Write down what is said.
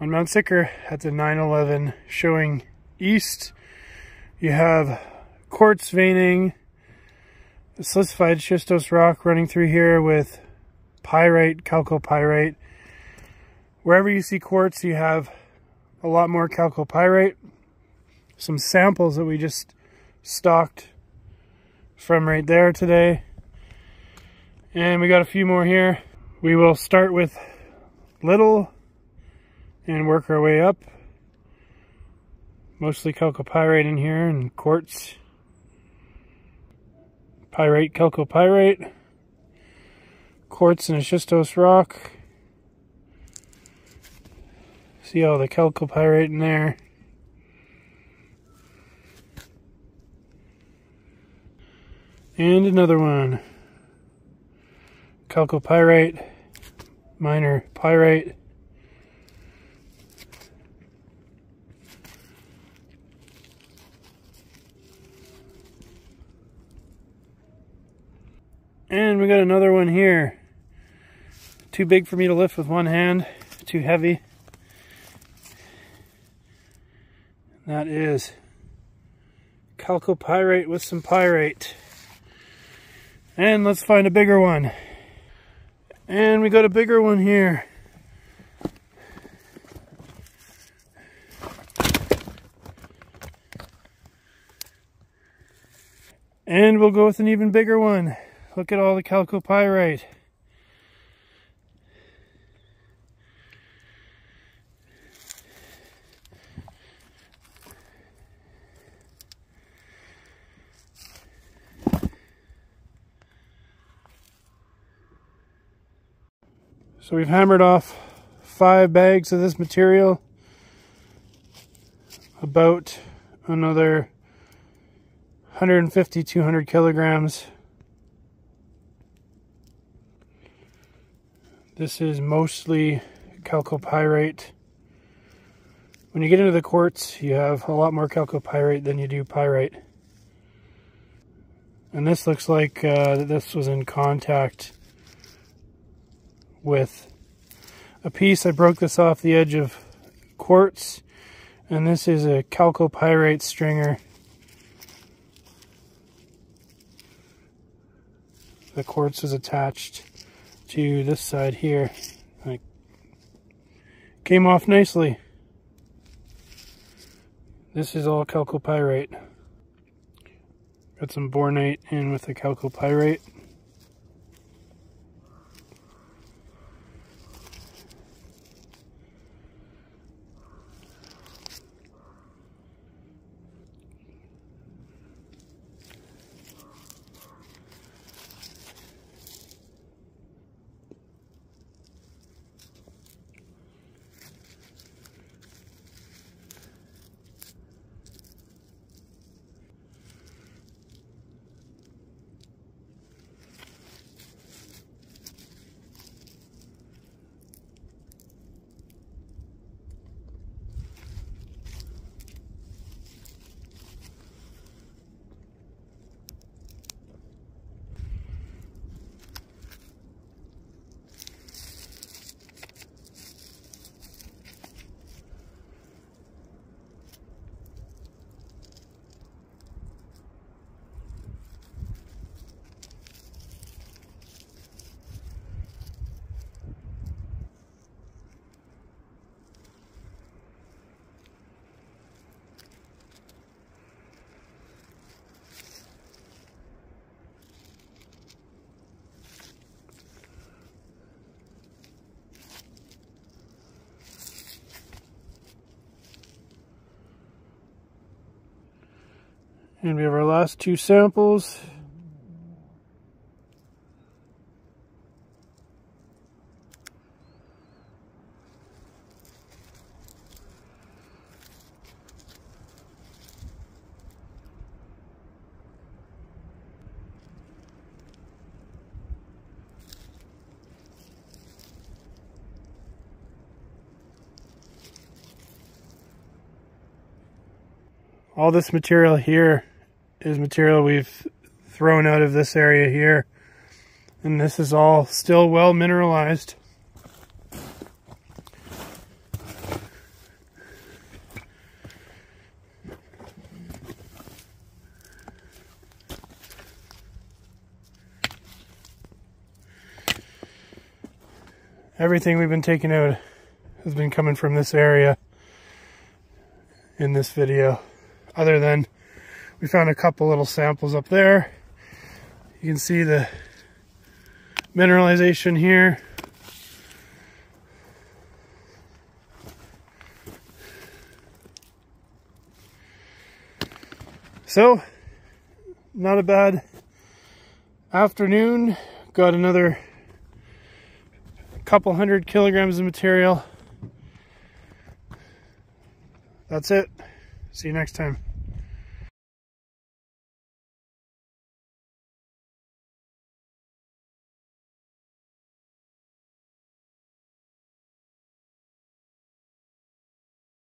On Mount Sicker at the 911 showing east, you have quartz veining, silicified schistose rock running through here with pyrite, chalcopyrite. Wherever you see quartz, you have a lot more chalcopyrite. Some samples that we just stocked from right there today. And we got a few more here. We will start with little and work our way up. Mostly chalcopyrite in here and quartz. Pyrite, chalcopyrite. Quartz and a schistose rock. See all the chalcopyrite in there. And another one. Chalcopyrite, minor pyrite. And we got another one here. Too big for me to lift with one hand, too heavy. That is chalcopyrite with some pyrite. And let's find a bigger one. And we got a bigger one here. And we'll go with an even bigger one. Look at all the chalcopyrite. So we've hammered off five bags of this material. About another 150, 200 kilograms This is mostly chalcopyrite. When you get into the quartz, you have a lot more chalcopyrite than you do pyrite. And this looks like uh, this was in contact with a piece. I broke this off the edge of quartz. And this is a chalcopyrite stringer. The quartz is attached to this side here. Like came off nicely. This is all chalcopyrite. Got some bornite in with the chalcopyrite. And we have our last two samples. all this material here is material we've thrown out of this area here. And this is all still well mineralized. everything we've been taking out has been coming from this area in this video. Other than we found a couple little samples up there. You can see the mineralization here. So, not a bad afternoon. Got another couple hundred kilograms of material. That's it. See you next time.